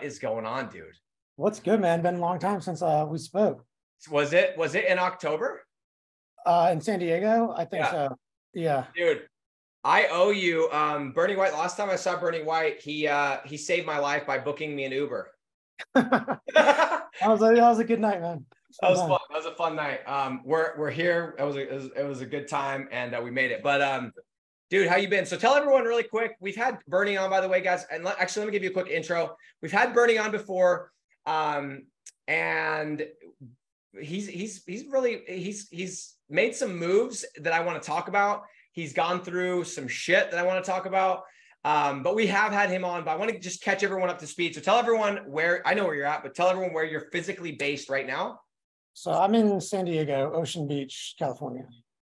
what is going on, dude? What's good, man? Been a long time since uh, we spoke. Was it was it in October? Uh, in San Diego, I think Yeah. so. Yeah. Dude, I owe you um Bernie White. Last time I saw Bernie White, he uh he saved my life by booking me an Uber. that that was a, that was a good night, man. That was fun. That was a fun night. Um, we're we're here. It was a, it was, it was a good time, and uh, we made it. But um, dude, how you been? So tell everyone really quick. We've had Bernie on, by the way, guys. And let, actually, let me give you a quick intro. We've had Bernie on before, um, and he's he's he's really he's he's made some moves that I want to talk about. He's gone through some shit that I want to talk about. Um, but we have had him on, but I want to just catch everyone up to speed. So tell everyone where I know where you're at, but tell everyone where you're physically based right now. So I'm in San Diego, Ocean Beach, California.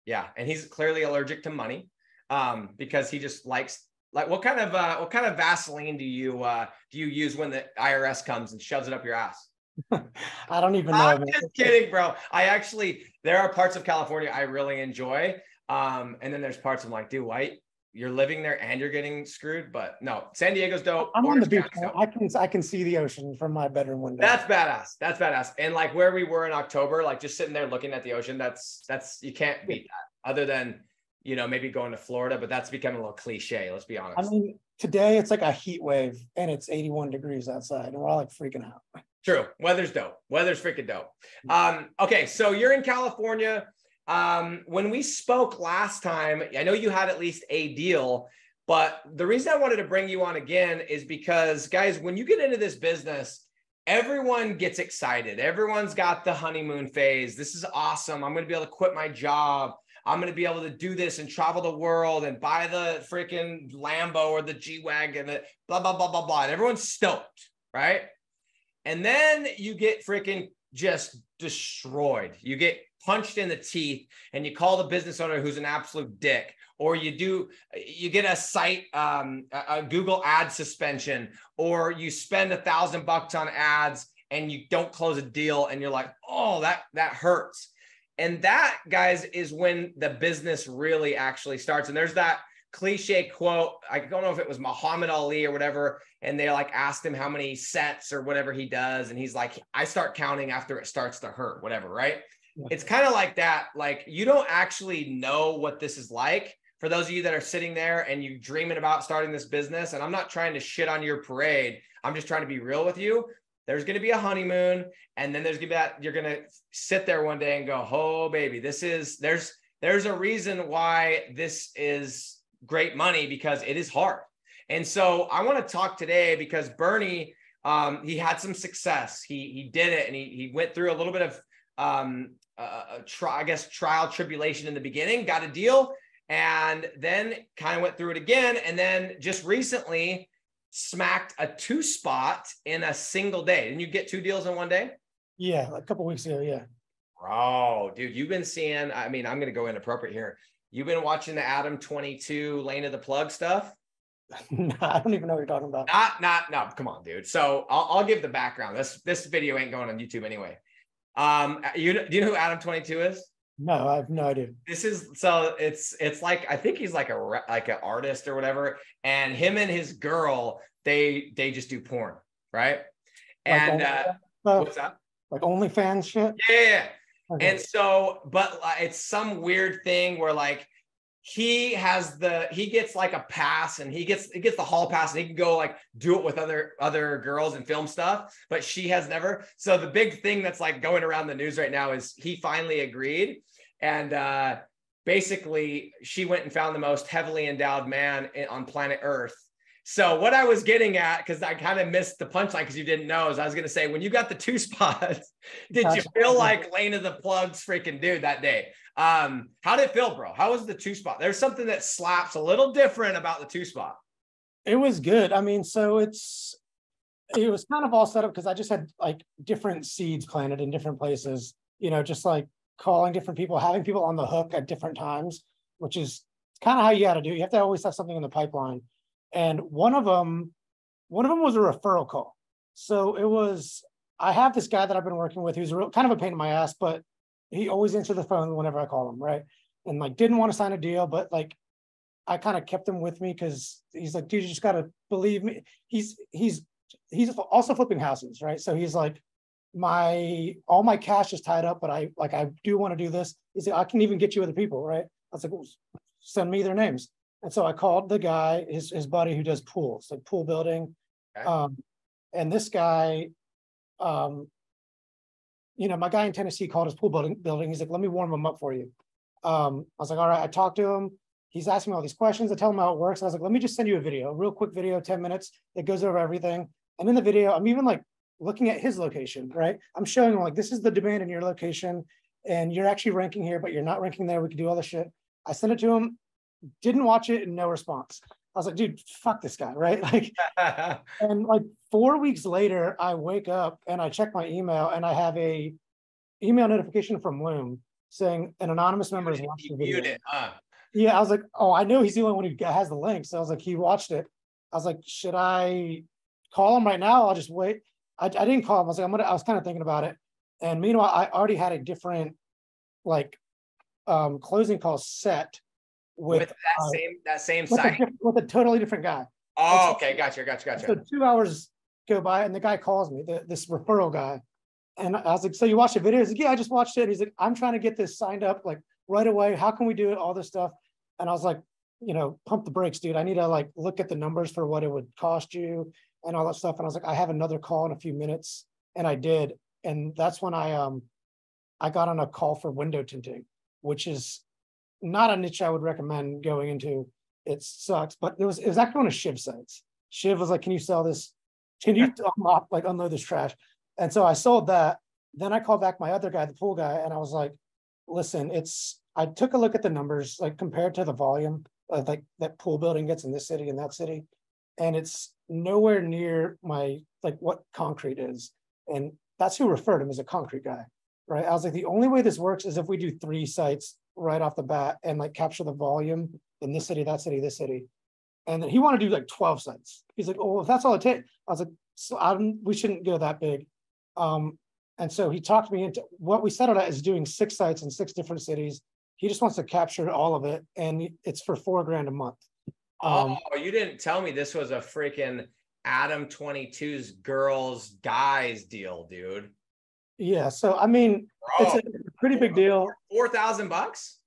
Yeah, and he's clearly allergic to money um, because he just likes like what kind of uh, what kind of Vaseline do you uh, do you use when the IRS comes and shoves it up your ass? I don't even know. I'm man. just kidding, bro. I actually there are parts of California I really enjoy, um, and then there's parts I'm like, dude, white, you're living there and you're getting screwed. But no, San Diego's dope. I'm on the beach. County's man. dope. I can I can see the ocean from my bedroom window. That's badass. That's badass. And like where we were in October, like just sitting there looking at the ocean, that's that's you can't beat that. Other than you know maybe going to Florida, but that's becoming a little cliche. Let's be honest. I mean, today it's like a heat wave and it's 81 degrees outside, and we're all like freaking out. True. Weather's dope. Weather's freaking dope. Um, okay, so you're in California. Um, when we spoke last time, I know you had at least a deal, but the reason I wanted to bring you on again is because, guys, when you get into this business, everyone gets excited. Everyone's got the honeymoon phase. This is awesome. I'm going to be able to quit my job. I'm going to be able to do this and travel the world and buy the freaking Lambo or the G Wagon, blah, blah, blah, blah, blah. And everyone's stoked, right? And then you get freaking just destroyed. You get punched in the teeth and you call the business owner who's an absolute dick. Or you do, you get a site, um, a, a Google ad suspension, or you spend a thousand bucks on ads and you don't close a deal and you're like, oh, that that hurts. And that, guys, is when the business really actually starts. And there's that cliche quote. I don't know if it was Muhammad Ali or whatever. And they like asked him how many sets or whatever he does. And he's like, I start counting after it starts to hurt, whatever, right? Yeah. It's kind of like that. Like you don't actually know what this is like. For those of you that are sitting there and you dreaming about starting this business, and I'm not trying to shit on your parade, I'm just trying to be real with you. There's going to be a honeymoon, and then there's going to be that you're going to sit there one day and go, "Oh, baby, this is there's there's a reason why this is great money because it is hard." And so I want to talk today because Bernie, um, he had some success. He he did it, and he he went through a little bit of um, uh, a try, I guess trial tribulation in the beginning, got a deal, and then kind of went through it again, and then just recently smacked a two spot in a single day. Didn't you get two deals in one day? Yeah, a couple weeks ago. Yeah. Bro, dude, you've been seeing. I mean, I'm going to go inappropriate here. You've been watching the Adam 22 Lena the Plug stuff. no, I don't even know what you're talking about. Not, not, no. Come on, dude. So I'll, I'll give the background. This this video ain't going on YouTube anyway. Um, you do you know who Adam 22 is? No, I have no idea. This is so it's it's like I think he's like a like an artist or whatever, and him and his girl they they just do porn, right? And uh, uh, what's that? like OnlyFans shit. Yeah, yeah, yeah. Okay. And so, but it's some weird thing where like he has the he gets like a pass and he gets he gets the hall pass and he can go like do it with other other girls and film stuff, but she has never. So the big thing that's like going around the news right now is he finally agreed, and uh basically she went and found the most heavily endowed man on planet Earth. So what I was getting at, because I kind of missed the punchline because you didn't know, is I was going to say when you got the two spots, did you Gotcha. feel like Lena the Plug's freaking dude that day? Um, how did it feel, bro? How was the two spot? There's something that slaps a little different about the two spot. It was good. I mean, so it's it was kind of all set up because I just had like different seeds planted in different places, you know, just like calling different people, having people on the hook at different times, which is kind of how you got to do. You have to always have something in the pipeline. And one of them, one of them was a referral call. So it was, I have this guy that I've been working with who's real, kind of a pain in my ass, but he always answered the phone whenever I call him, right? And like didn't want to sign a deal, but like I kind of kept him with me because he's like, dude, you just gotta believe me. He's he's he's also flipping houses, right? So he's like, my all my cash is tied up, but I like I do want to do this. He's like, I can even get you other people, right? I was like, well, send me their names. And so I called the guy, his his buddy who does pools, like pool building. Okay. Um, and this guy, um, you know, my guy in Tennessee called his pool building building. He's like, let me warm him up for you. Um, I was like, all right, I talked to him. He's asking me all these questions. I tell him how it works. I was like, let me just send you a video, a real quick video, 10 minutes that goes over everything. And in the video, I'm even like looking at his location, right? I'm showing him like, this is the demand in your location and you're actually ranking here, but you're not ranking there. We can do all this shit. I send it to him, didn't watch it and no response. I was like, dude, fuck this guy, right? Like, and like four weeks later, I wake up and I check my email and I have a email notification from Loom saying an anonymous member has watched the video. It, huh? Yeah, I was like, oh, I know he's the only one who has the link. So I was like, he watched it. I was like, should I call him right now? I'll just wait. I, I didn't call him. I was like, I'm gonna. I was kind of thinking about it. And meanwhile, I already had a different, like, um, closing call set with, with that uh, same that same with, a, site. diff- with a totally different guy. Oh, okay, gotcha, gotcha, gotcha. So two hours go by and the guy calls me, the, this referral guy. And I was like, so you watched the video? He's like, yeah, I just watched it. He's like, I'm trying to get this signed up like right away. How can we do it? All this stuff. And I was like, you know, pump the brakes, dude. I need to like look at the numbers for what it would cost you and all that stuff. And I was like, I have another call in a few minutes. And I did. And that's when I um I got on a call for window tinting, which is not a niche I would recommend going into. It sucks, but it was it was actually one of Shiv sites. Shiv was like, "Can you sell this? Can you unlock, like unload this trash?" And so I sold that. Then I called back my other guy, the pool guy, and I was like, "Listen, it's." I took a look at the numbers, like compared to the volume of like that pool building gets in this city and that city, and it's nowhere near my like what concrete is. And that's who referred him as a concrete guy, right? I was like, the only way this works is if we do three sites right off the bat and like capture the volume in this city, that city, this city. And then he wanted to do like 12 sites. He's like, oh, if that's all it takes, I was like, so I'm, we shouldn't go that big. Um, and so he talked me into what we settled at is doing six sites in six different cities. He just wants to capture all of it, and it's for four grand a month. Um, oh, you didn't tell me this was a freaking Adam 22's girls guys deal, dude. yeah. So I mean, Bro, it's a pretty big deal. four thousand bucks.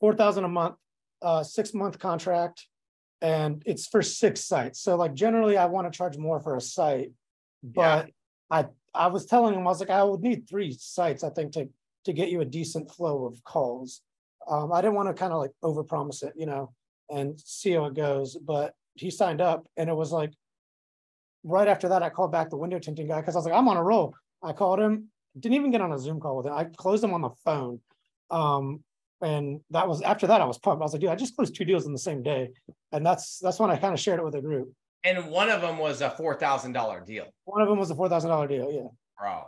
four thousand a month, uh, six month contract, and it's for six sites. So like generally, I want to charge more for a site, but I I was telling him I was like I would need three sites I think to to get you a decent flow of calls. Um, I didn't want to kind of like overpromise it, you know, and see how it goes. But he signed up, and it was like right after that I called back the window tinting guy because I was like I'm on a roll. I called him, didn't even get on a Zoom call with him. I closed them on the phone. Um, and that was after that I was pumped. I was like, dude, I just closed two deals in the same day. And that's that's when I kind of shared it with the group. And one of them was a four thousand dollar deal, One of them was a four thousand dollar deal. Yeah. bro.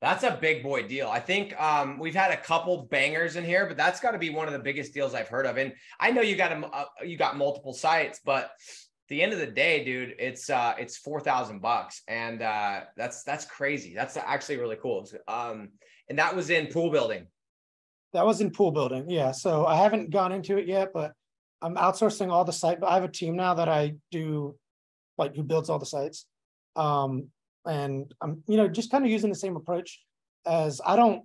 That's a big boy deal. I think um, we've had a couple bangers in here, but that's got to be one of the biggest deals I've heard of. And I know you got a, uh, you got multiple sites, but the end of the day, dude, it's uh, it's four thousand bucks, and uh, that's that's crazy. That's actually really cool. Um, and that was in pool building. That was in pool building. Yeah. So I haven't gone into it yet, but I'm outsourcing all the site, but I have a team now that I do like who builds all the sites. Um, and I'm, you know, just kind of using the same approach as I don't,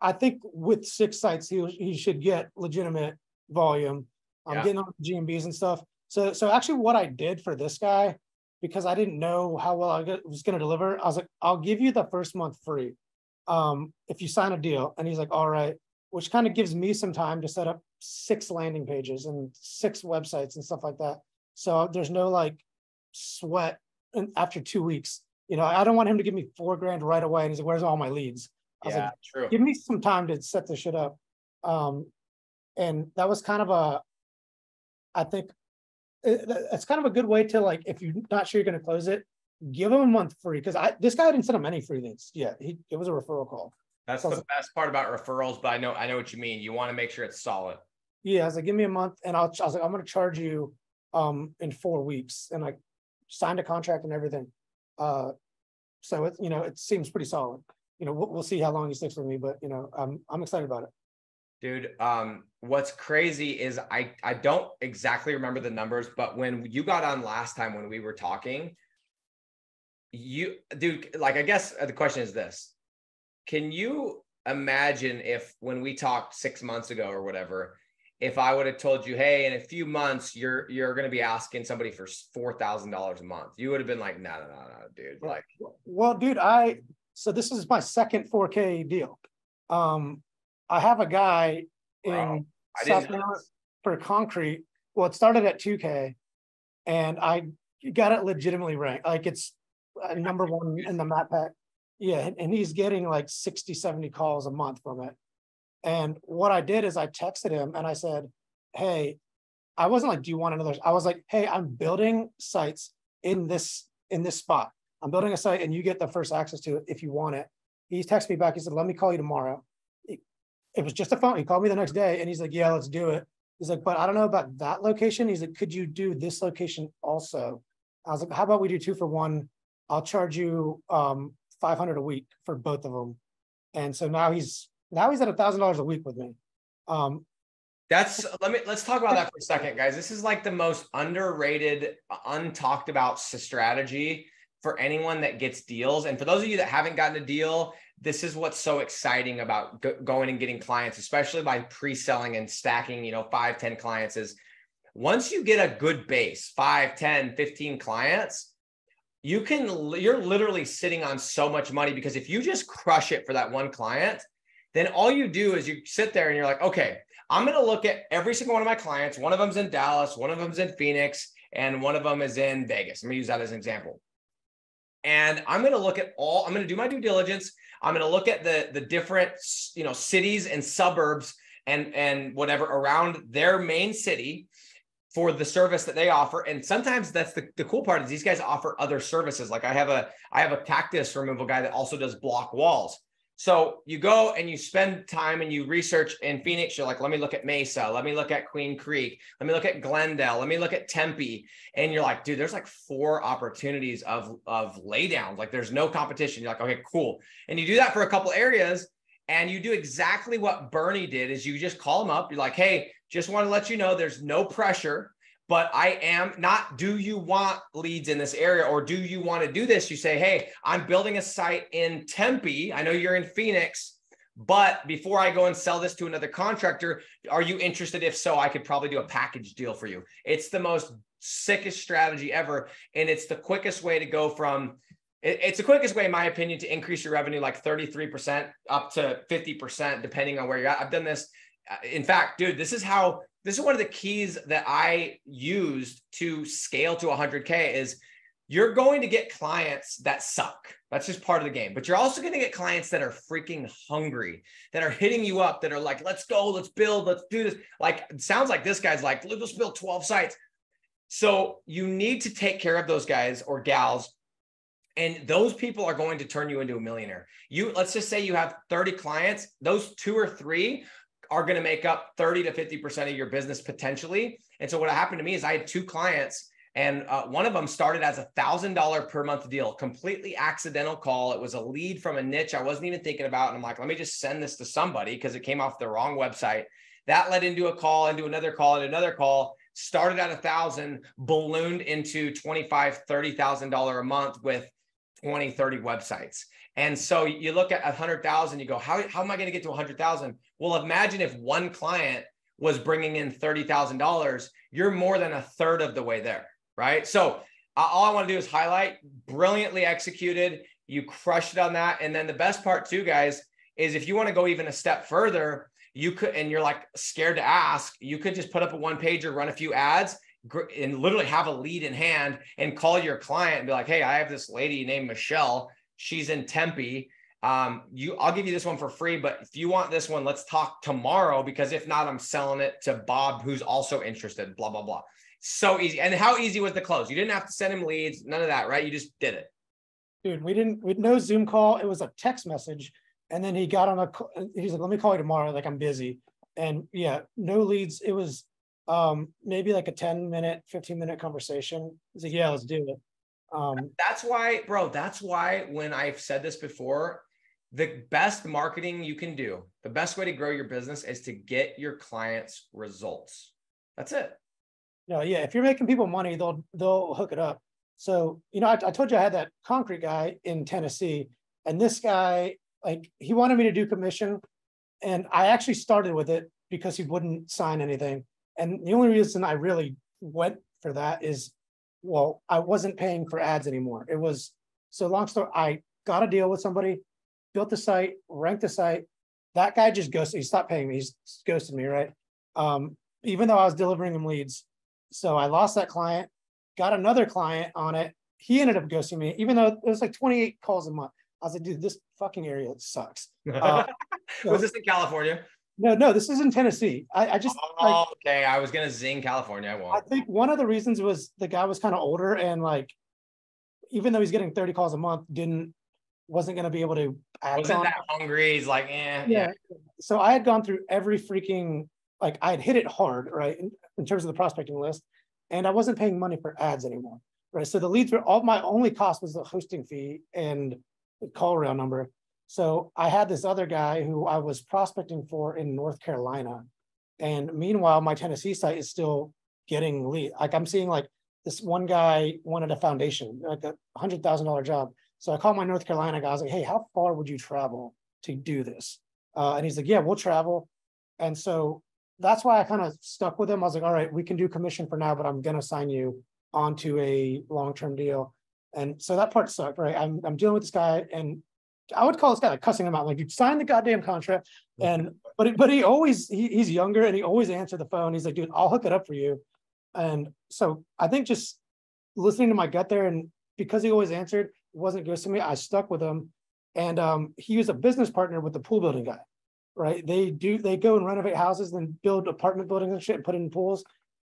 I think with six sites, he, he should get legitimate volume. I'm Yeah. getting on GMBs and stuff. So, so actually what I did for this guy, because I didn't know how well I was going to deliver, I was like, I'll give you the first month free. Um, if you sign a deal and he's like, all right, which kind of gives me some time to set up six landing pages and six websites and stuff like that. So there's no like sweat and after two weeks. You know, I don't want him to give me four grand right away. And he's like, where's all my leads? I was Yeah, like, true. give me some time to set this shit up. Um, and that was kind of a, I think it, it's kind of a good way to like, if you're not sure you're going to close it, give him a month free. Cause I, this guy didn't send him any free leads. Yeah. He, it was a referral call. That's So- the best part about referrals, but I know I know what you mean. You want to make sure it's solid. Yeah. I was like, give me a month and I'll, I was like, I'm going to charge you, um, in four weeks. And I signed a contract and everything. Uh, so it, you know, it seems pretty solid. You know, we'll, we'll see how long he sticks with me, but you know, I'm, I'm excited about it. Dude, um, what's crazy is I I don't exactly remember the numbers, but when you got on last time when we were talking, you dude like i guess the question is this. Can you imagine if when we talked six months ago or whatever if i would have told you hey in a few months you're you're going to be asking somebody for $4000 a month you would have been like no no no no dude like well dude i so this is my second 4k deal. Um i have a guy in wow. South Carolina for concrete well it started at 2k and i got it legitimately ranked like it's number one in the map pack. Yeah, and he's getting like 60, 70 calls a month from it. And what I did is I texted him and I said, Hey, I wasn't like, do you want another? I was like, hey, I'm building sites in this in this spot. I'm building a site and you get the first access to it if you want it. He texted me back. He said, let me call you tomorrow. It, was just a phone. He called me the next day and he's like, yeah, let's do it. He's like, but I don't know about that location. He's like, could you do this location also? I was like, how about we do two for one? I'll charge you um, 500 a week for both of them. And so now he's now he's at a thousand dollars a week with me. Um, that's let me let's talk about that for a second, guys. This is like the most underrated, untalked about strategy for anyone that gets deals. And for those of you that haven't gotten a deal, this is what's so exciting about go- going and getting clients, especially by pre-selling and stacking, you know, five, 10 clients is once you get a good base, five, 10, 15 clients, you can you're literally sitting on so much money because if you just crush it for that one client then all you do is you sit there and you're like okay i'm going to look at every single one of my clients. One of them's in dallas one of them's in phoenix and one of them is in vegas. I'm going to use that as an example and i'm going to look at all i'm going to do my due diligence i'm going to look at the the different you know cities and suburbs and and whatever around their main city for the service that they offer. And sometimes that's the, the cool part is these guys offer other services. Like I have a I have a cactus removal guy that also does block walls. So you go and you spend time and you research in Phoenix. You're like, let me look at Mesa. Let me look at Queen Creek. Let me look at Glendale. Let me look at Tempe. And you're like, dude, there's like four opportunities of of laydowns. Like there's no competition. You're like, okay, cool. And you do that for a couple areas, and you do exactly what Bernie did. Is you just call them up. You're like, hey, just want to let you know there's no pressure, but I am not. Do you want leads in this area or do you want to do this? You say, hey, I'm building a site in Tempe. I know you're in Phoenix. But before I go and sell this to another contractor, are you interested? If so, I could probably do a package deal for you. It's the most sickest strategy ever. And it's the quickest way to go from it's the quickest way, in my opinion, to increase your revenue like 33% up to 50%, depending on where you're at. I've done this uh, in fact, dude, this is how this is one of the keys that I used to scale to 100K is you're going to get clients that suck. That's just part of the game. But you're also going to get clients that are freaking hungry, that are hitting you up, that are like, let's go, let's build, let's do this. Like, sounds like this guy's like, let's build 12 sites. So you need to take care of those guys or gals. And those people are going to turn you into a millionaire. You let's just say you have 30 clients, those two or three are going to make up 30 to 50% of your business potentially. And so what happened to me is I had two clients and uh, one of them started as a thousand dollar per month deal, completely accidental call. It was a lead from a niche I wasn't even thinking about. And I'm like, let me just send this to somebody because it came off the wrong website. That led into a call, into another call, and another call. Started at a thousand, ballooned into 25, $30,000 a month with 20, 30 websites. And so you look at a hundred thousand, you go, how, how am I going to get to a hundred thousand? Well, imagine if one client was bringing in $30,000, you're more than a third of the way there. Right. So all I want to do is highlight brilliantly executed. You crushed it on that. And then the best part too, guys, is if you want to go even a step further, you could, and you're like scared to ask, you could just put up a one pager, run a few ads and literally have a lead in hand and call your client and be like, Hey, I have this lady named Michelle She's in Tempe. Um, you, I'll give you this one for free, but if you want this one, let's talk tomorrow because if not, I'm selling it to Bob, who's also interested. Blah blah blah. So easy. And how easy was the close? You didn't have to send him leads, none of that, right? You just did it. Dude, we didn't. We no Zoom call. It was a text message, and then he got on a. He's like, "Let me call you tomorrow." Like I'm busy, and yeah, no leads. It was um maybe like a 10 minute 15 minute conversation he's like yeah let's do it um, that's why, bro, that's why when I've said this before, the best marketing you can do, the best way to grow your business is to get your clients results. That's it. No, yeah. If you're making people money, they'll they'll hook it up. So, you know, I, I told you I had that concrete guy in Tennessee, and this guy, like, he wanted me to do commission. And I actually started with it because he wouldn't sign anything. And the only reason I really went for that is, well, I wasn't paying for ads anymore. It was so long story. I got a deal with somebody, built the site, ranked the site. That guy just ghosted. He stopped paying me. He's ghosted me, right? Um, even though I was delivering him leads. So I lost that client, got another client on it. He ended up ghosting me, even though it was like 28 calls a month. I was like, dude, this fucking area sucks. Uh, was this in California? No, no, this is in Tennessee. I, I just oh, like, okay. I was gonna zing California. I won't. I think one of the reasons was the guy was kind of older and like, even though he's getting 30 calls a month, didn't wasn't gonna be able to act wasn't that hungry. He's like, eh, yeah. yeah. So I had gone through every freaking like I had hit it hard, right, in, in terms of the prospecting list, and I wasn't paying money for ads anymore, right. So the leads were all my only cost was the hosting fee and the CallRail number so I had this other guy who I was prospecting for in North Carolina. And meanwhile, my Tennessee site is still getting lead. Like I'm seeing like this one guy wanted a foundation, like a hundred thousand dollar job. So I called my North Carolina guy. I was like, hey, how far would you travel to do this? Uh, and he's like, yeah, we'll travel. And so that's why I kind of stuck with him. I was like, all right, we can do commission for now, but I'm gonna sign you onto a long-term deal. And so that part sucked, right? I'm I'm dealing with this guy and I would call this guy like cussing him out. Like you signed the goddamn contract, and but but he always he, he's younger and he always answered the phone. He's like, dude, I'll hook it up for you. And so I think just listening to my gut there, and because he always answered, wasn't good to me. I stuck with him, and um, he was a business partner with the pool building guy. Right? They do they go and renovate houses, and build apartment buildings and shit, and put in pools.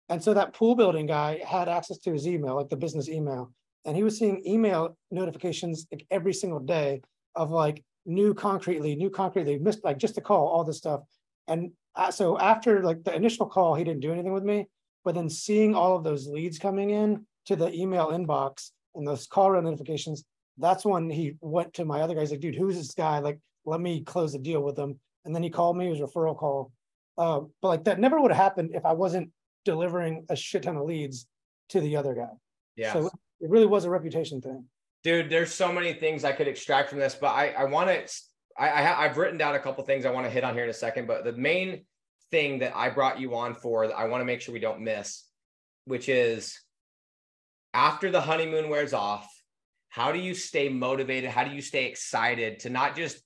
And so that pool building guy had access to his email, like the business email, and he was seeing email notifications like every single day of like new concretely, new concretely, missed like just a call, all this stuff. And so after like the initial call, he didn't do anything with me, but then seeing all of those leads coming in to the email inbox and those call notifications, that's when he went to my other guys like, dude, who's this guy? Like, let me close the deal with him. And then he called me, it was a referral call. Uh, but like that never would have happened if I wasn't delivering a shit ton of leads to the other guy. Yeah. So it really was a reputation thing dude there's so many things i could extract from this but i i want to I, I have written down a couple things i want to hit on here in a second but the main thing that i brought you on for that i want to make sure we don't miss which is after the honeymoon wears off how do you stay motivated how do you stay excited to not just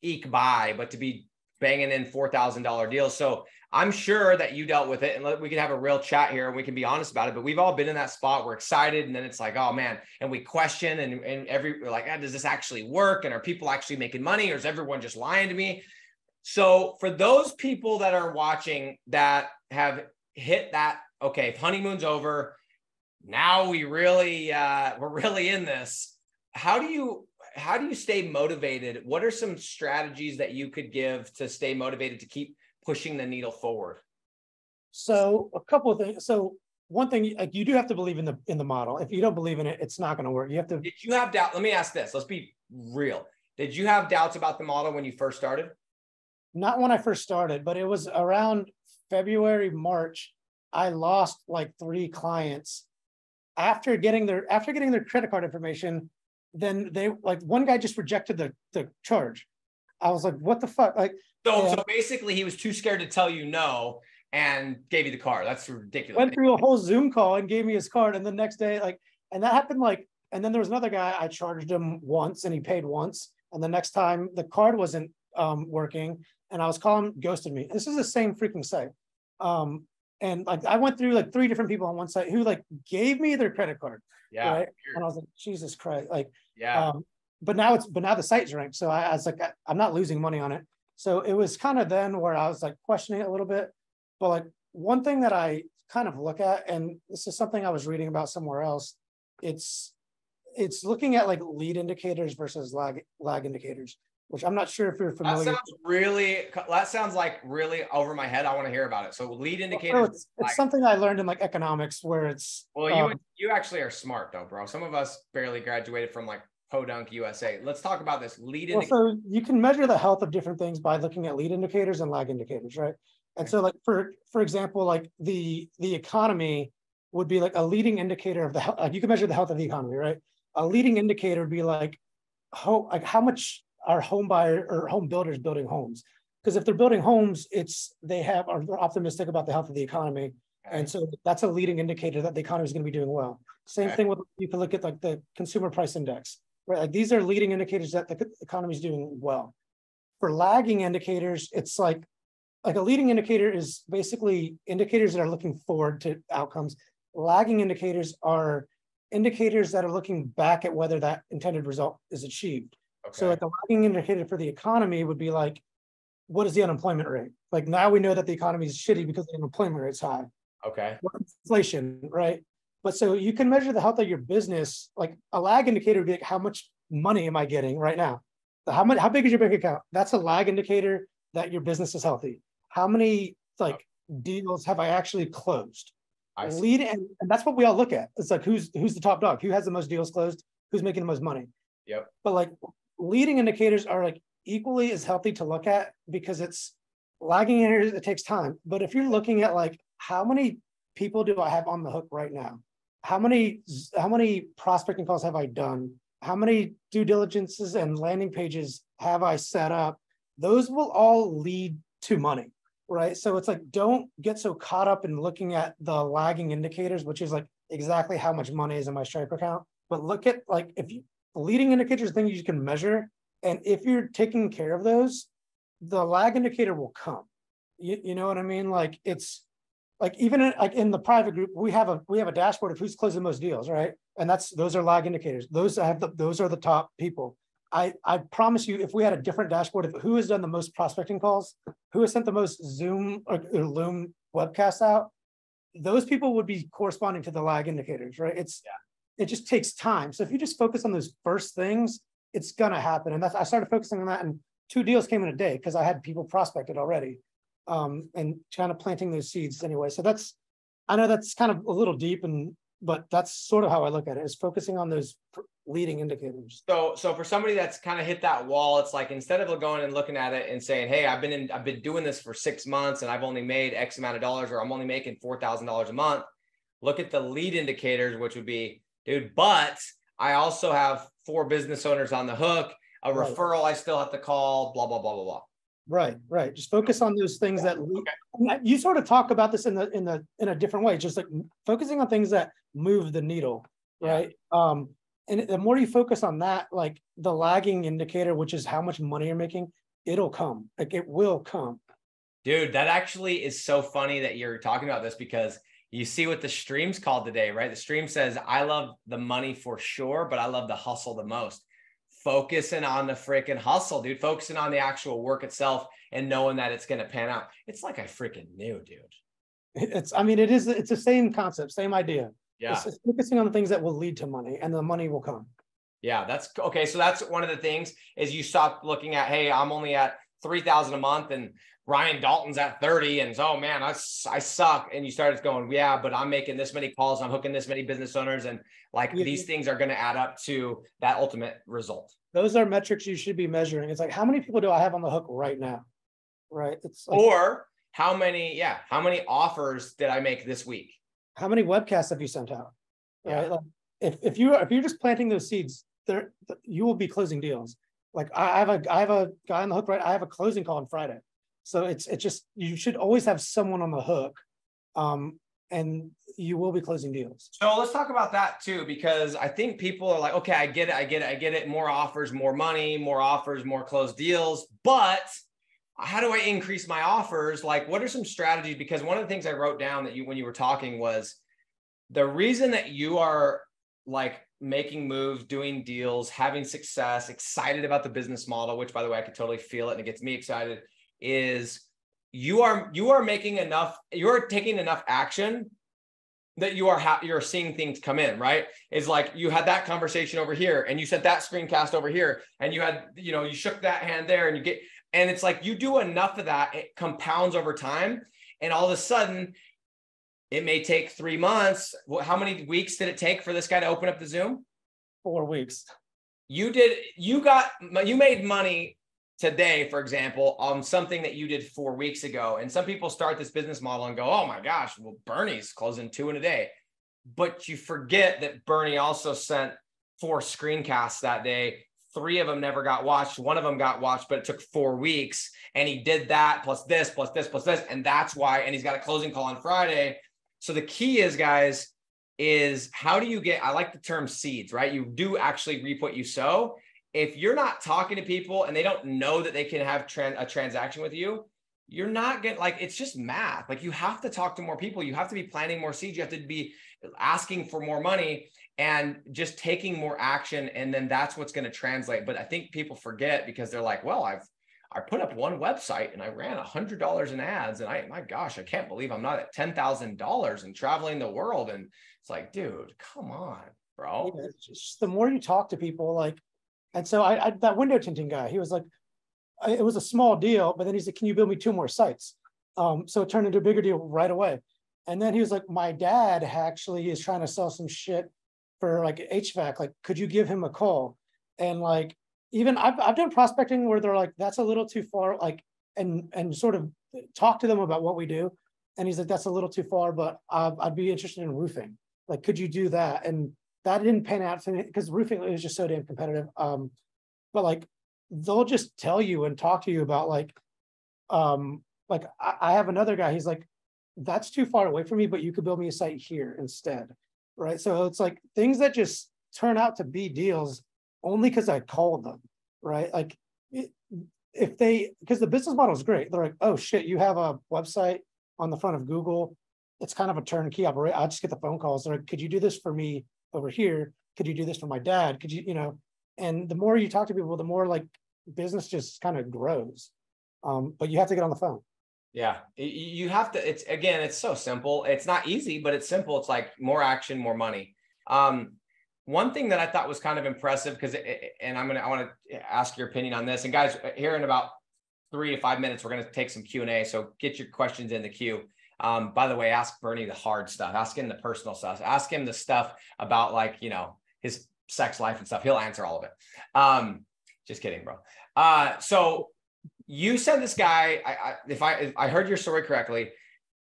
eke by but to be banging in $4000 deals so I'm sure that you dealt with it and we can have a real chat here and we can be honest about it. But we've all been in that spot. We're excited. And then it's like, oh man. And we question and, and every, we're like, ah, does this actually work? And are people actually making money or is everyone just lying to me? So for those people that are watching that have hit that, okay, if honeymoon's over. Now we really, uh, we're really in this. How do you, how do you stay motivated? What are some strategies that you could give to stay motivated to keep pushing the needle forward? So a couple of things. So one thing, like you do have to believe in the in the model. If you don't believe in it, it's not going to work. You have to. Did you have doubt? Let me ask this. Let's be real. Did you have doubts about the model when you first started? Not when I first started, but it was around February, March. I lost like three clients after getting their after getting their credit card information. Then they like one guy just rejected the the charge. I was like, what the fuck? Like so, yeah. so basically, he was too scared to tell you no and gave you the card. That's ridiculous. Went through a whole Zoom call and gave me his card, and the next day, like, and that happened like, and then there was another guy I charged him once, and he paid once, and the next time the card wasn't um, working, and I was calling, ghosted me. This is the same freaking site. Um, and like I went through like three different people on one site who like gave me their credit card. Yeah. Right? And I was like, Jesus Christ. Like, yeah. Um, but now it's but now the site's ranked. So I, I was like, I, I'm not losing money on it. So it was kind of then where I was like questioning it a little bit. But like one thing that I kind of look at, and this is something I was reading about somewhere else, it's it's looking at like lead indicators versus lag lag indicators, which I'm not sure if you're familiar. That sounds really that sounds like really over my head. I want to hear about it. So lead indicators. Well, it's, it's something I learned in like economics where it's well, you um, you actually are smart though, bro. Some of us barely graduated from like Podunk USA. Let's talk about this lead well, so you can measure the health of different things by looking at lead indicators and lag indicators, right? And so like for for example, like the the economy would be like a leading indicator of the health. Like you can measure the health of the economy, right? A leading indicator would be like how like how much are home buyer or home builders building homes? Because if they're building homes, it's they have are they're optimistic about the health of the economy, and so that's a leading indicator that the economy is going to be doing well. Same thing with you can look at like the consumer price index, right? Like these are leading indicators that the economy is doing well. For lagging indicators, it's like like a leading indicator is basically indicators that are looking forward to outcomes. Lagging indicators are indicators that are looking back at whether that intended result is achieved. So Okay. at the lagging indicator for the economy would be like, what is the unemployment rate? Like now we know that the economy is shitty because the unemployment rate's high. Okay. Inflation, right? But so you can measure the health of your business, like a lag indicator would be like, how much money am I getting right now? How much, how big is your bank account? That's a lag indicator that your business is healthy. How many like deals have I actually closed? I see. Lead and, and that's what we all look at. It's like who's who's the top dog? Who has the most deals closed? Who's making the most money? Yep. But like leading indicators are like equally as healthy to look at because it's lagging indicators, it takes time. But if you're looking at like how many people do I have on the hook right now? How many how many prospecting calls have I done? How many due diligences and landing pages have I set up? Those will all lead to money right? So it's like, don't get so caught up in looking at the lagging indicators, which is like exactly how much money is in my Stripe account. But look at like if you leading indicators, are things you can measure, and if you're taking care of those, the lag indicator will come. You, you know what I mean? Like it's like even in, like in the private group, we have a we have a dashboard of who's closing most deals, right? And that's those are lag indicators. Those have the those are the top people. I, I promise you, if we had a different dashboard of who has done the most prospecting calls, who has sent the most Zoom or, or Loom webcasts out, those people would be corresponding to the lag indicators, right? It's it just takes time. So if you just focus on those first things, it's gonna happen. And that's I started focusing on that, and two deals came in a day because I had people prospected already, um, and kind of planting those seeds anyway. So that's I know that's kind of a little deep, and but that's sort of how I look at it: is focusing on those leading indicators. So, so for somebody that's kind of hit that wall, it's like instead of going and looking at it and saying, "Hey, I've been in, I've been doing this for six months and I've only made X amount of dollars, or I'm only making four thousand dollars a month," look at the lead indicators, which would be, dude. But I also have four business owners on the hook, a Right. referral I still have to call, blah blah blah blah blah. Right, right. Just focus on those things that and that- you sort of talk about this in the in the in a different way, just like focusing on things that move the needle, Yeah. right? Um, and the more you focus on that, like the lagging indicator, which is how much money you're making, it'll come. Like it will come. Dude, that actually is so funny that you're talking about this because you see what the stream's called today, right? The stream says, I love the money for sure, but I love the hustle the most. Focusing on the freaking hustle, dude, focusing on the actual work itself and knowing that it's going to pan out. It's like I freaking knew, dude. It's I mean, it is it's the same concept, same idea. Yeah. It's, it's focusing on the things that will lead to money, and the money will come. Yeah, that's okay. So that's one of the things is you stop looking at, hey, I'm only at three thousand a month, and Ryan Dalton's at thirty, and so, oh man, I, I suck. And you started going, yeah, but I'm making this many calls, I'm hooking this many business owners, and like Yeah. these things are going to add up to that ultimate result. Those are metrics you should be measuring. It's like how many people do I have on the hook right now? Right. It's like Or how many, yeah, how many offers did I make this week? how many webcasts have you sent out? Yeah. Right. Like, if if you if you're just planting those seeds, there you will be closing deals. Like I I have a I have a guy on the hook right. I have a closing call on Friday. So it's it's just you should always have someone on the hook. Um and you will be closing deals. So let's talk about that too, because I think people are like, okay, I get it, I get it, I get it. More offers, more money, more offers, more closed deals. But how do I increase my offers? Like, what are some strategies? Because one of the things I wrote down that you when you were talking was the reason that you are like making moves, doing deals, having success, excited about the business model, which by the way, I could totally feel it and it gets me excited, is you are you are making enough, you're taking enough action that you are ha- you're seeing things come in right? Is like you had that conversation over here and you sent that screencast over here and you had you know you shook that hand there and you get and it's like you do enough of that it compounds over time and all of a sudden it may take three months. How many weeks did it take for this guy to open up the zoom? Four weeks. you did you got you made money today for example on something that you did four weeks ago and some people start this business model and go oh my gosh well bernie's closing two in a day but you forget that Bernie also sent four screencasts that day. Three of them never got watched. One of them got watched, but it took four weeks. And he did that plus this, plus this, plus this. And that's why, and he's got a closing call on Friday. So the key is, guys, is how do you get, I like the term seeds, right? You do actually reap what you sow. If you're not talking to people and they don't know that they can have a transaction with you, you're not getting like it's just math. Like you have to talk to more people. You have to be planting more seeds. You have to be asking for more money and just taking more action. And then that's what's going to translate. But I think people forget because they're like, well, I've I put up one website and I ran a hundred dollars in ads. And I, my gosh, I can't believe I'm not at ten thousand dollars and traveling the world. And it's like, dude, come on, bro. Yeah, just the more you talk to people, like, and so I, I that window tinting guy, he was like, it was a small deal, but then he said, "Can you build me two more sites?" Um, so it turned into a bigger deal right away. And then he was like, "My dad actually is trying to sell some shit for like HVAC. Like, could you give him a call?" And like, even I've I've done prospecting where they're like, "That's a little too far," like, and and sort of talk to them about what we do. And he's like, "That's a little too far, but uh, I'd be interested in roofing. Like, could you do that?" And that didn't pan out to me because roofing is just so damn competitive. Um, but like they'll just tell you and talk to you about like um like I, I have another guy he's like that's too far away from me but you could build me a site here instead right? So it's like things that just turn out to be deals only because i called them right? Like if they because the business model is great. They're like oh shit you have a website on the front of google. It's kind of a turnkey operation. I just get the phone calls. They're like could you do this for me over here could you do this for my dad could you you know and the more you talk to people the more like business just kind of grows. Um, but you have to get on the phone. Yeah, you have to. It's again, it's so simple. It's not easy, but it's simple. It's like more action, more money. Um, one thing that I thought was kind of impressive because, and I'm gonna, I want to ask your opinion on this. And guys, here in about three to five minutes, we're gonna take some Q and A. So get your questions in the queue. Um, by the way, ask Bernie the hard stuff. Ask him the personal stuff. Ask him the stuff about like you know his sex life and stuff. He'll answer all of it. Um, just kidding, bro. Uh, so you said this guy, I, I, if I if I heard your story correctly,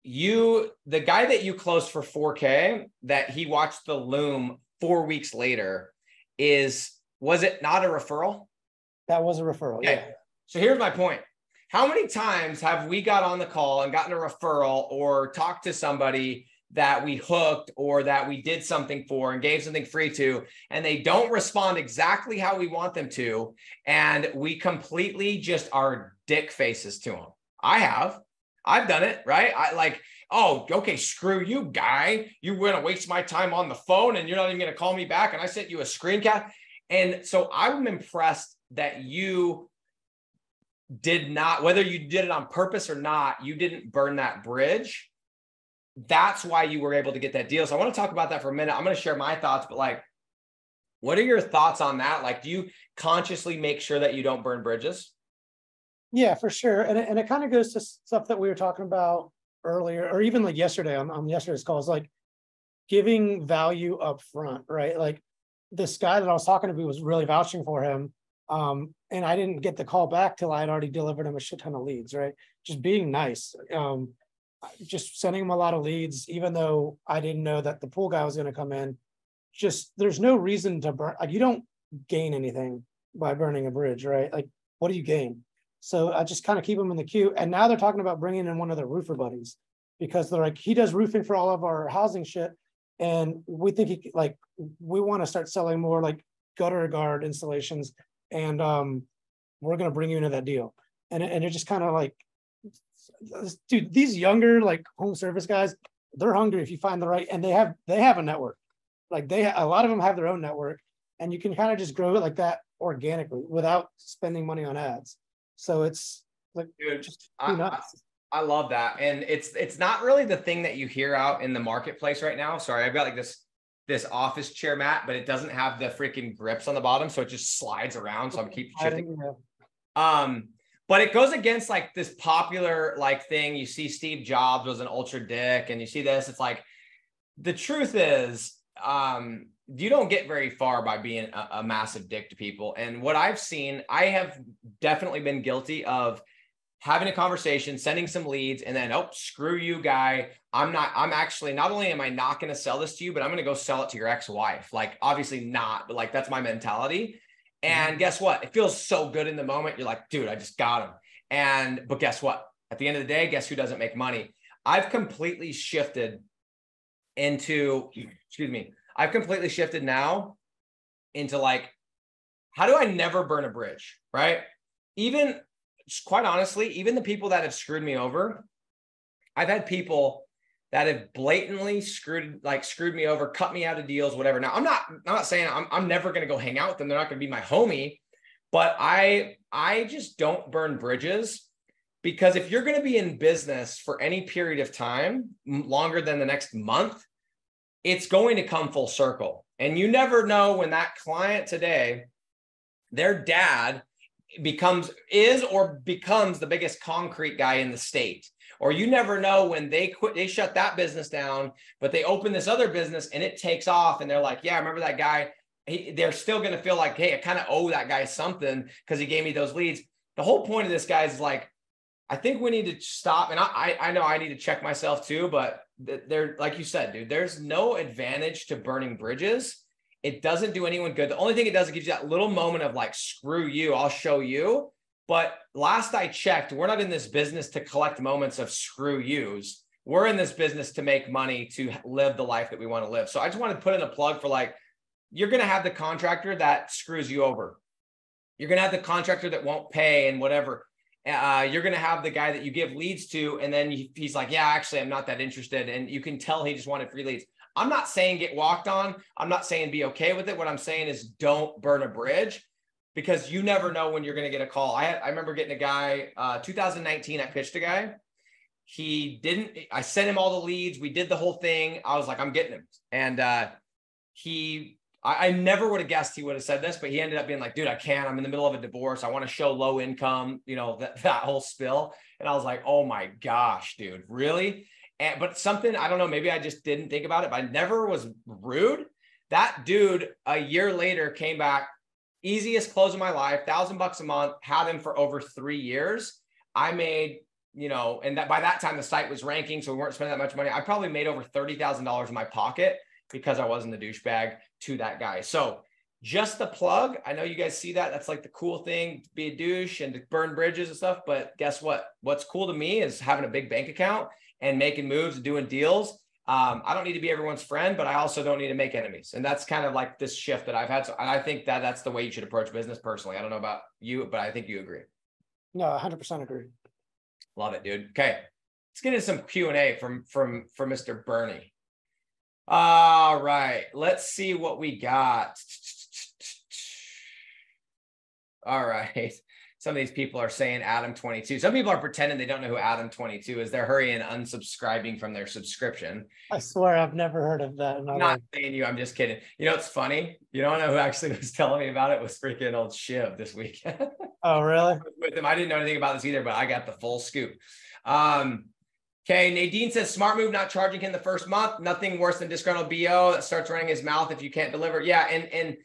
you the guy that you closed for 4K that he watched the loom four weeks later is was it not a referral? That was a referral. Okay. Yeah. So here's my point. How many times have we got on the call and gotten a referral or talked to somebody that we hooked or that we did something for and gave something free to, and they don't respond exactly how we want them to. And we completely just are dick faces to them. I have. I've done it, right? I like, oh, okay, screw you, guy. You're to waste my time on the phone and you're not even going to call me back. And I sent you a screen cap. And so I'm impressed that you did not, whether you did it on purpose or not, you didn't burn that bridge that's why you were able to get that deal. So I want to talk about that for a minute. I'm going to share my thoughts, but like, what are your thoughts on that? Like, do you consciously make sure that you don't burn bridges? Yeah, for sure. And it, and it kind of goes to stuff that we were talking about earlier, or even like yesterday on, on yesterday's calls, like giving value up front, right? Like this guy that I was talking to was really vouching for him. Um, and I didn't get the call back till I had already delivered him a shit ton of leads, right? Just being nice. Um, just sending him a lot of leads, even though I didn't know that the pool guy was going to come in. Just there's no reason to burn. Like you don't gain anything by burning a bridge, right? Like what do you gain? So I just kind of keep them in the queue. And now they're talking about bringing in one of their roofer buddies because they're like he does roofing for all of our housing shit, and we think he like we want to start selling more like gutter guard installations, and um, we're going to bring you into that deal. And and it just kind of like dude, these younger like home service guys, they're hungry if you find the right, and they have they have a network. Like they, a lot of them have their own network, and you can kind of just grow it like that organically without spending money on ads. So it's like dude, just I, I, I love that, and it's it's not really the thing that you hear out in the marketplace right now. Sorry, I've got like this this office chair mat, but it doesn't have the freaking grips on the bottom, so it just slides around. So I'm keep shifting. Um, but it goes against like this popular like thing. You see Steve Jobs was an ultra dick, and you see this. It's like the truth is, um, you don't get very far by being a, a massive dick to people. And what I've seen, I have definitely been guilty of having a conversation, sending some leads, and then, oh, screw you, guy. I'm not, I'm actually, not only am I not going to sell this to you, but I'm going to go sell it to your ex wife. Like, obviously not, but like, that's my mentality. And mm-hmm. guess what? It feels so good in the moment. You're like, dude, I just got him. And, but guess what? At the end of the day, guess who doesn't make money? I've completely shifted into, excuse me, I've completely shifted now into like, how do I never burn a bridge? Right. Even quite honestly, even the people that have screwed me over, I've had people that have blatantly screwed like screwed me over, cut me out of deals, whatever. Now I'm not not saying I'm I'm never going to go hang out with them. They're not going to be my homie, but I I just don't burn bridges because if you're going to be in business for any period of time longer than the next month, it's going to come full circle. And you never know when that client today their dad becomes is or becomes the biggest concrete guy in the state. Or you never know when they quit they shut that business down but they open this other business and it takes off and they're like yeah remember that guy? He, they're still going to feel like hey i kind of owe that guy something because he gave me those leads. The whole point of this guy is like i think we need to stop and i i know i need to check myself too but there like you said dude there's no advantage to burning bridges it doesn't do anyone good. The only thing it does, it gives you that little moment of like, screw you, I'll show you. But last I checked, we're not in this business to collect moments of screw yous. We're in this business to make money to live the life that we want to live. So I just want to put in a plug for like, you're going to have the contractor that screws you over. You're going to have the contractor that won't pay and whatever. Uh, you're going to have the guy that you give leads to, and then he's like, "Yeah, actually, I'm not that interested," and you can tell he just wanted free leads. I'm not saying get walked on. I'm not saying be okay with it. What I'm saying is don't burn a bridge because you never know when you're going to get a call. I I remember getting a guy, uh, 2019, I pitched a guy. He didn't, I sent him all the leads. We did the whole thing. I was like, I'm getting him. And uh, he, I, I never would have guessed he would have said this, but he ended up being like, dude, I can't. I'm in the middle of a divorce. I want to show low income, you know, that, that whole spill. And I was like, oh my gosh, dude, really? And, but something, I don't know, maybe I just didn't think about it, but I never was rude. That dude a year later came back, easiest close of my life, thousand bucks a month, had him for over three years. I made, you know, and that by that time the site was ranking, so we weren't spending that much money. I probably made over $30,000 in my pocket because I wasn't the douchebag to that guy. So just the plug. I know you guys see that. That's like the cool thing to be a douche and to burn bridges and stuff. But guess what? What's cool to me is having a big bank account and making moves and doing deals. Um, I don't need to be everyone's friend, but I also don't need to make enemies. And that's kind of like this shift that I've had. So I think that that's the way you should approach business personally. I don't know about you, but I think you agree. No, 100% agree. Love it, dude. Okay. Let's get into some Q&A from, from, from Mr. Bernie. All right. Let's see what we got. All right some of these people are saying Adam 22. Some people are pretending they don't know who Adam 22 is. They're hurrying unsubscribing from their subscription. I swear I've never heard of that. I'm not saying you, I'm just kidding. You know, it's funny. You don't know who actually was telling me about it was freaking old Shiv this weekend. Oh, really? With him. I didn't know anything about this either, but I got the full scoop. Um, Okay, Nadine says smart move not charging him the first month. Nothing worse than disgruntled BO that starts running his mouth if you can't deliver. Yeah, and and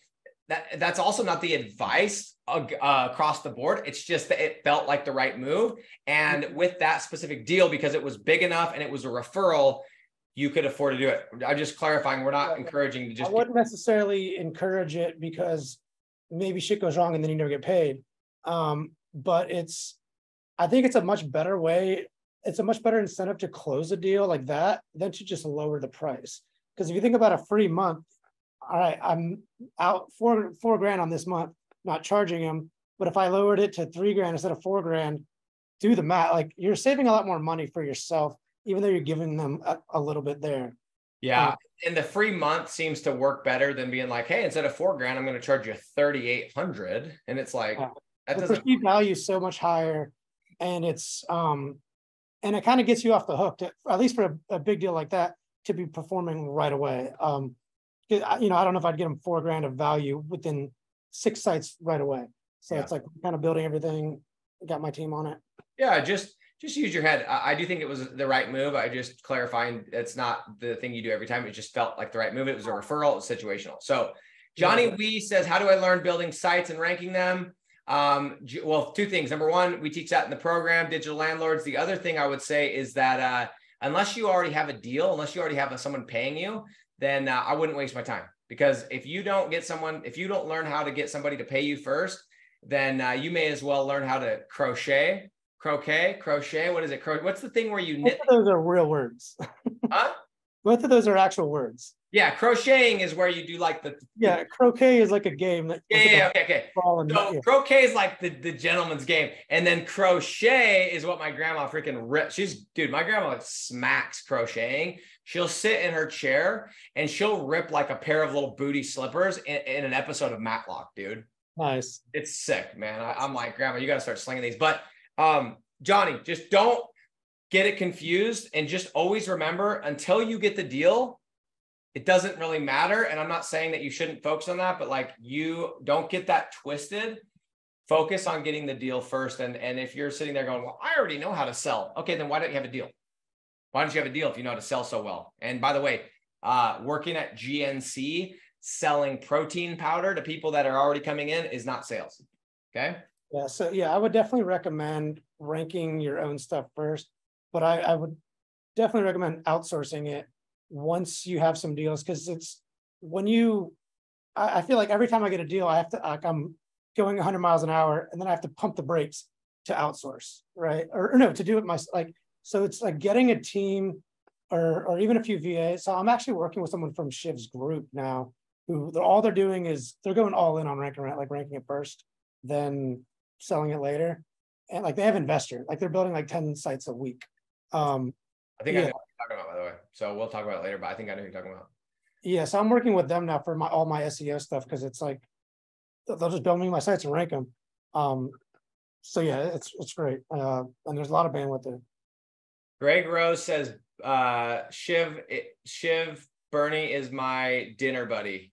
that that's also not the advice uh, uh, across the board. It's just that it felt like the right move. And mm-hmm. with that specific deal, because it was big enough and it was a referral, you could afford to do it. I'm just clarifying. We're not encouraging to just. I wouldn't necessarily encourage it because maybe shit goes wrong and then you never get paid. Um, but it's, I think it's a much better way. It's a much better incentive to close a deal like that than to just lower the price. Because if you think about a free month, all right, I'm out four four grand on this month, not charging him. But if I lowered it to three grand instead of four grand, do the math. Like you're saving a lot more money for yourself, even though you're giving them a, a little bit there. Yeah. Um, and the free month seems to work better than being like, hey, instead of four grand, I'm going to charge you 3,800. And it's like, yeah. that the perceived value is so much higher. And it's, um, and it kind of gets you off the hook to, at least for a, a big deal like that, to be performing right away. Um, you know, I don't know if I'd get them four grand of value within six sites right away. So yeah. it's like kind of building everything. Got my team on it. Yeah, just just use your head. I, I do think it was the right move. I just clarifying it's not the thing you do every time. It just felt like the right move. It was a referral. It was situational. So Johnny yeah. Wee says, "How do I learn building sites and ranking them?" Um, well, two things. Number one, we teach that in the program, digital landlords. The other thing I would say is that uh, unless you already have a deal, unless you already have someone paying you, then uh, I wouldn't waste my time because if you don't get someone, if you don't learn how to get somebody to pay you first, then uh, you may as well learn how to crochet, croquet, crochet. What is it? Cro- What's the thing where you knit? those are real words. Huh? Both of those are actual words. Yeah, crocheting is where you do like the Yeah, croquet is like a game that yeah, yeah, okay, okay. So yeah. croquet is like the, the gentleman's game, and then crochet is what my grandma freaking rip. She's dude, my grandma smacks crocheting. She'll sit in her chair and she'll rip like a pair of little booty slippers in, in an episode of Matlock, dude. nice. It's sick, man. I, I'm like, grandma, you got to start slinging these. But um, Johnny, just don't get it confused, and just always remember until you get the deal, it doesn't really matter. And I'm not saying that you shouldn't focus on that, but like you don't get that twisted. Focus on getting the deal first. And, and if you're sitting there going, Well, I already know how to sell. Okay, then why don't you have a deal? Why don't you have a deal if you know how to sell so well? And by the way, uh, working at GNC, selling protein powder to people that are already coming in is not sales. Okay. Yeah, so yeah, I would definitely recommend ranking your own stuff first, but I, I would definitely recommend outsourcing it once you have some deals, because it's when you, I, I feel like every time I get a deal, I have to, like, I'm going hundred miles an hour and then I have to pump the brakes to outsource, right? Or, or no, to do it myself, like, so it's like getting a team or, or even a few VAs. So I'm actually working with someone from Shiv's group now, who they're, all they're doing is they're going all in on rank and rent, like ranking it first, then selling it later. And like they have investor, like they're building like 10 sites a week. Um, I think I Yeah. know what you're talking about, by the way. So we'll talk about it later, but I think I know who you're talking about. yeah, so I'm working with them now for my all my SEO stuff because it's like they'll they'll just build me my sites and rank them. Um, so yeah, it's it's great. Uh, and there's a lot of bandwidth there. Greg Rose says, uh, Shiv, it- Shiv Bernie is my dinner buddy.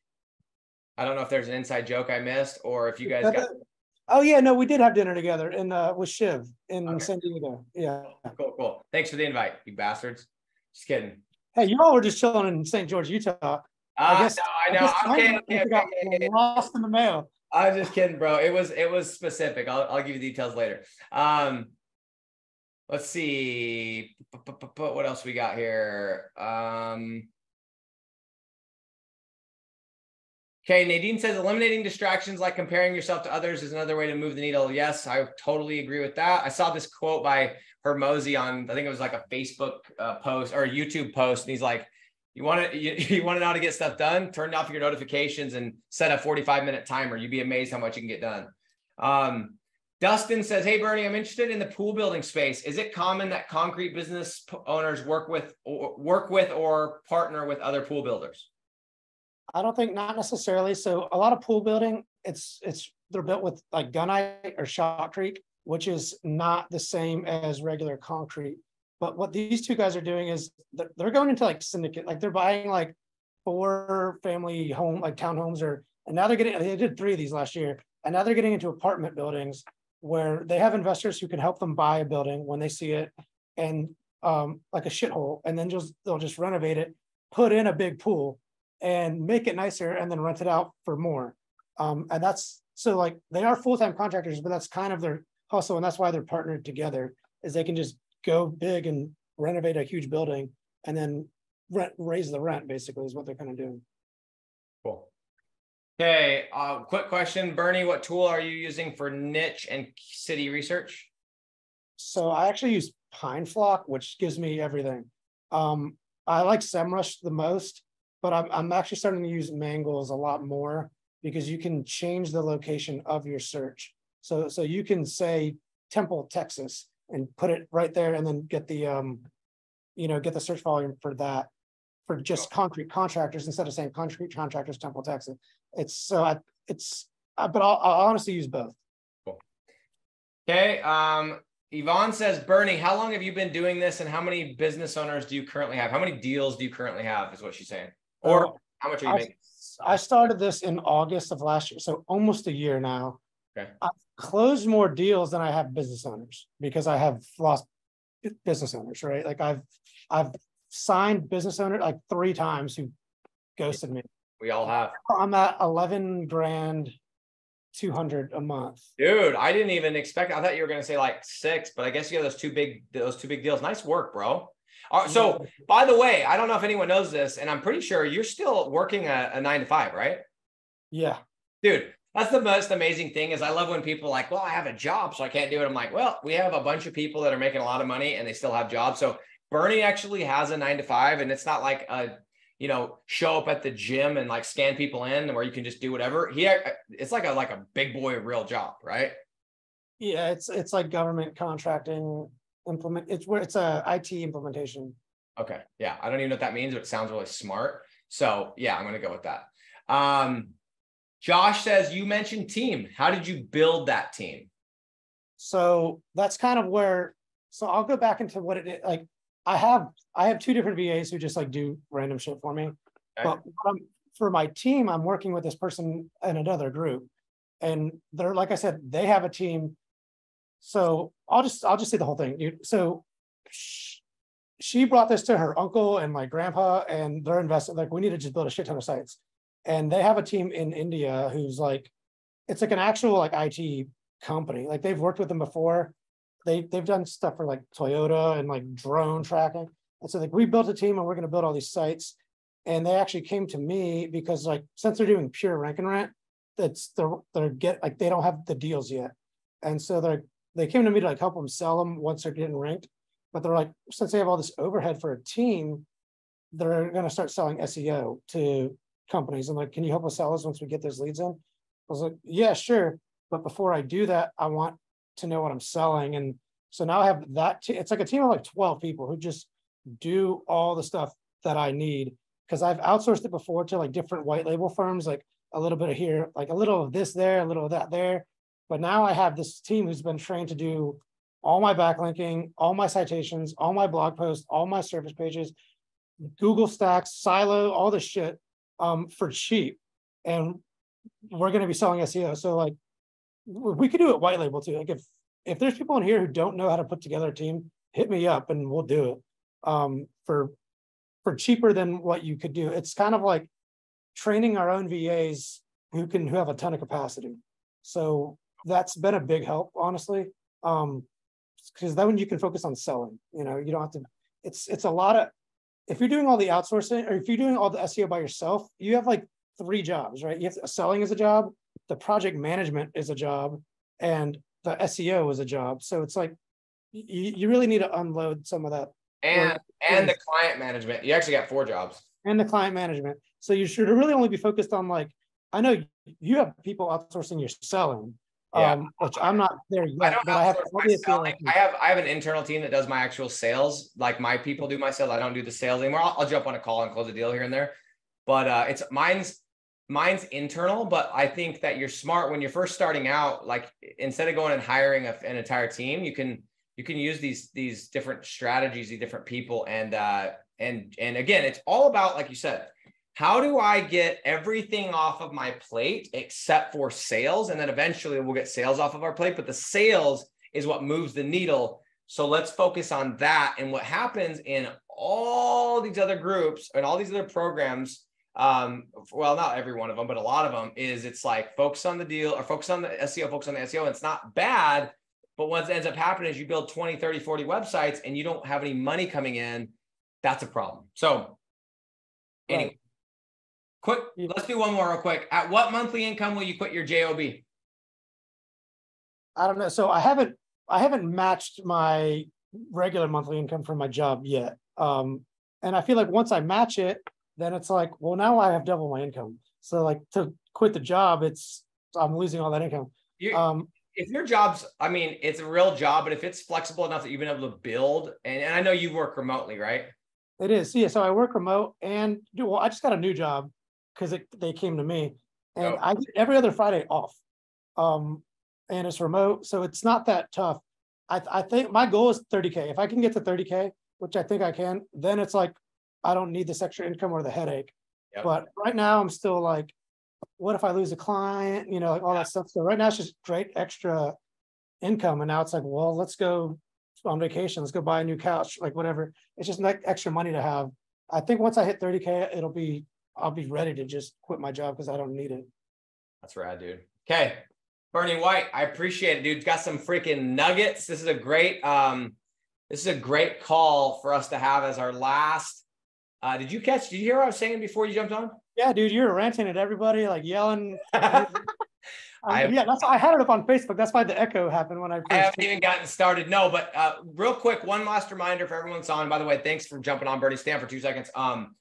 I don't know if there's an inside joke I missed or if you guys got Oh yeah, no, we did have dinner together in uh with Shiv in Okay. San Diego. Yeah. cool, cool. Thanks for the invite, you bastards. Just kidding. Hey, you all were just chilling in St. George, Utah. Uh, guess- no, I I know. I okay, okay, got. Lost in the mail. I was just kidding, bro. It was it was specific. I'll I'll give you details later. Um, let's see. What else we got here? Um. Okay, Nadine says eliminating distractions like comparing yourself to others is another way to move the needle. Yes, I totally agree with that. I saw this quote by Hormozi on, I think it was like a Facebook uh, post or a YouTube post, and he's like, "You want to you, you want to know how to get stuff done? Turn off your notifications and set a 45 minute timer. You'd be amazed how much you can get done." Um, Dustin says, "Hey Bernie, I'm interested in the pool building space. Is it common that concrete business owners work with or work with or partner with other pool builders?" I don't think not necessarily. So a lot of pool building, it's it's they're built with like gunite or shotcrete, which is not the same as regular concrete. But what these two guys are doing is they're, they're going into like syndicate, like they're buying like four family home, like townhomes or and now they're getting they did three of these last year, and now they're getting into apartment buildings where they have investors who can help them buy a building when they see it and um like a shithole, and then just they'll just renovate it, put in a big pool and make it nicer and then rent it out for more. Um, and that's so like they are full-time contractors, but that's kind of their hustle, and that's why they're partnered together, is they can just go big and renovate a huge building and then rent raise the rent basically is what they're kind of doing. Okay, uh, quick question, Bernie. What tool are you using for niche and city research? So I actually use Pine Flock, which gives me everything. Um, I like SEMrush the most, but I'm, I'm actually starting to use Mangools a lot more because you can change the location of your search. So, so you can say Temple, Texas, and put it right there and then get the, um, you know, get the search volume for that, for just concrete contractors instead of saying concrete contractors, Temple, Texas. It's so I, it's, uh, but I'll, I'll honestly use both. Cool. Okay, um, Yvonne says, Bernie, how long have you been doing this and how many business owners do you currently have? How many deals do you currently have is what she's saying? Or Uh, how much are you I, making? I started this in August of last year, so almost a year now. Okay. I've closed more deals than I have business owners because I have lost business owners, right? Like I've, I've signed business owner like three times who ghosted me. We all have. I'm at eleven grand two hundred a month. Dude, I didn't even expect. I thought you were gonna say like six, but I guess you have those two big those two big deals. Nice work, bro. Uh, all right, so by the way, I don't know if anyone knows this, and I'm pretty sure you're still working a, a nine to five, right? Yeah. Dude, that's the most amazing thing is I love when people are like, well, I have a job, so I can't do it. I'm like, well, we have a bunch of people that are making a lot of money and they still have jobs. So Bernie actually has a nine to five, and it's not like a you know show up at the gym and like scan people in where you can just do whatever. He it's like a like a big boy real job, right? Yeah, it's it's like government contracting implement. It's where it's a IT implementation. Okay, yeah, I don't even know what that means, but it sounds really smart. So yeah, I'm gonna go with that. Um, Josh says you mentioned team. How did you build that team? So that's kind of where. So I'll go back into what it is. Like I have I have two different VAs who just like do random shit for me. Okay. But for my team, I'm working with this person in another group, and they're like I said, they have a team. So I'll just I'll just say the whole thing. Dude. So she brought this to her uncle and my grandpa, and they're invested. Like we need to just build a shit ton of sites and they have a team in India who's like, it's like an actual like IT company. Like they've worked with them before. They they've done stuff for like Toyota and like drone tracking. And so like we built a team and we're going to build all these sites. And they actually came to me because like since they're doing pure rank and rent, that's they're they're get like they don't have the deals yet. And so they're they came to me to like help them sell them once they're getting ranked. But they're like, since they have all this overhead for a team, they're going to start selling SEO to companies. I'm like, can you help us sell this once we get those leads in? I was like, yeah, sure. But before I do that, I want to know what I'm selling. And so now I have that. T- it's like a team of like 12 people who just do all the stuff that I need because I've outsourced it before to like different white label firms, like a little bit of here, like a little of this there, a little of that there. But now I have this team who's been trained to do all my backlinking, all my citations, all my blog posts, all my service pages, Google Stacks, Silo, all this shit um, for cheap, and we're going to be selling SEO. So like, we could do it white label too. Like if if there's people in here who don't know how to put together a team, hit me up and we'll do it um, for for cheaper than what you could do. It's kind of like training our own VAs who can who have a ton of capacity. So that's been a big help, honestly. Um, because then you can focus on selling. You know, you don't have to. It's it's a lot of if you're doing all the outsourcing or if you're doing all the SEO by yourself, you have like three jobs, right? You have selling is a job, the project management is a job, and the SEO is a job. So it's like you, you really need to unload some of that. And and the client management. You actually got four jobs. And the client management. So you should really only be focused on like I know you have people outsourcing your selling, yeah. um, which I'm not there yet. I but I have, like, I have I have an internal team that does my actual sales. Like my people do my sales. I don't do the sales anymore. I'll, I'll jump on a call and close a deal here and there. But uh, it's mine's mine's internal. But I think that you're smart when you're first starting out. Like instead of going and hiring a, an entire team, you can you can use these these different strategies, these different people, and uh, and and again, it's all about like you said how do I get everything off of my plate except for sales? And then eventually we'll get sales off of our plate, but the sales is what moves the needle. So let's focus on that. And what happens in all these other groups and all these other programs, um, well, not every one of them, but a lot of them is it's like focus on the deal or focus on the SEO, focus on the SEO. And it's not bad, but what ends up happening is you build 20, 30, 40 websites and you don't have any money coming in. That's a problem. So anyway, Quick, let's do one more real quick. At what monthly income will you quit your job? I don't know. So I haven't I haven't matched my regular monthly income from my job yet. Um, and I feel like once I match it, then it's like, well, now I have double my income. So like to quit the job, it's I'm losing all that income. You, um, if your job's, I mean, it's a real job, but if it's flexible enough that you've been able to build, and, and I know you work remotely, right? It is. Yeah. So I work remote and do well, I just got a new job because they came to me, and oh. I get every other Friday off, um, and it's remote, so it's not that tough. I I think my goal is 30k. If I can get to 30k, which I think I can, then it's like I don't need this extra income or the headache. Yep. But right now, I'm still like, what if I lose a client? You know, like all yeah. that stuff. So right now, it's just great extra income, and now it's like, well, let's go on vacation. Let's go buy a new couch, like whatever. It's just like extra money to have. I think once I hit 30k, it'll be I'll be ready to just quit my job because I don't need it. That's rad, dude. Okay. Bernie White, I appreciate it, dude. Got some freaking nuggets. This is a great, um, this is a great call for us to have as our last. Uh, did you catch? Did you hear what I was saying before you jumped on? Yeah, dude, you were ranting at everybody, like yelling. I, yeah, that's I had it up on Facebook. That's why the echo happened when I. I haven't even gotten started. No, but uh, real quick, one last reminder for everyone's on. By the way, thanks for jumping on, Bernie. Stand for two seconds. Um,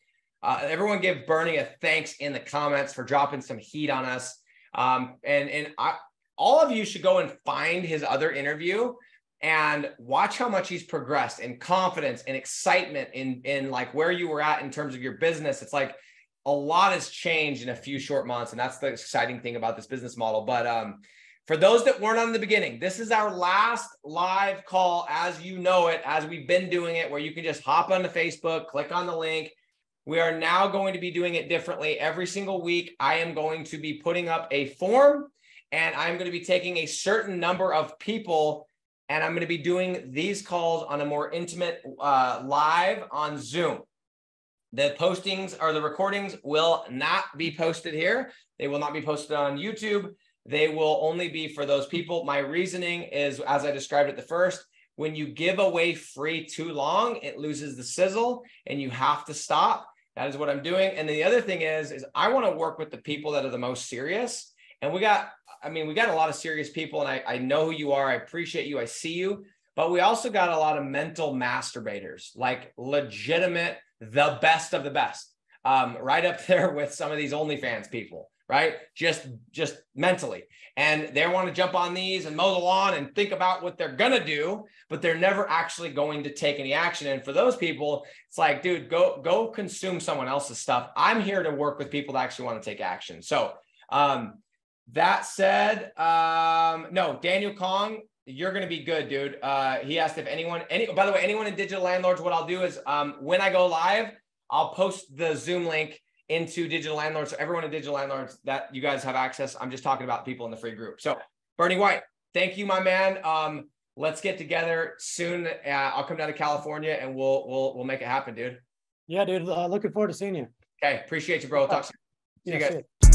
uh, everyone give Bernie a thanks in the comments for dropping some heat on us. Um, and and I, all of you should go and find his other interview and watch how much he's progressed in confidence and excitement in in like where you were at in terms of your business. It's like a lot has changed in a few short months, and that's the exciting thing about this business model. But um, for those that weren't on the beginning, this is our last live call as you know it, as we've been doing it, where you can just hop onto Facebook, click on the link. We are now going to be doing it differently. Every single week, I am going to be putting up a form and I'm going to be taking a certain number of people and I'm going to be doing these calls on a more intimate uh, live on Zoom. The postings or the recordings will not be posted here. They will not be posted on YouTube. They will only be for those people. My reasoning is, as I described at the first, when you give away free too long, it loses the sizzle and you have to stop. That is what I'm doing. And the other thing is, is I want to work with the people that are the most serious. And we got, I mean, we got a lot of serious people, and I, I know who you are. I appreciate you. I see you. But we also got a lot of mental masturbators, like legitimate the best of the best, um, right up there with some of these OnlyFans people, right? Just just mentally, and they want to jump on these and mow the lawn and think about what they're gonna do, but they're never actually going to take any action. And for those people, it's like, dude, go go consume someone else's stuff. I'm here to work with people that actually want to take action. So. Um, that said, um, no, Daniel Kong, you're going to be good, dude. Uh, he asked if anyone, any, by the way, anyone in Digital Landlords, what I'll do is um, when I go live, I'll post the Zoom link into Digital Landlords. So everyone in Digital Landlords that you guys have access. I'm just talking about people in the free group. So Bernie White, thank you, my man. Um, let's get together soon. Uh, I'll come down to California and we'll we'll we'll make it happen, dude. Yeah, dude. Uh, looking forward to seeing you. Okay, appreciate you, bro. Talk soon. See you guys.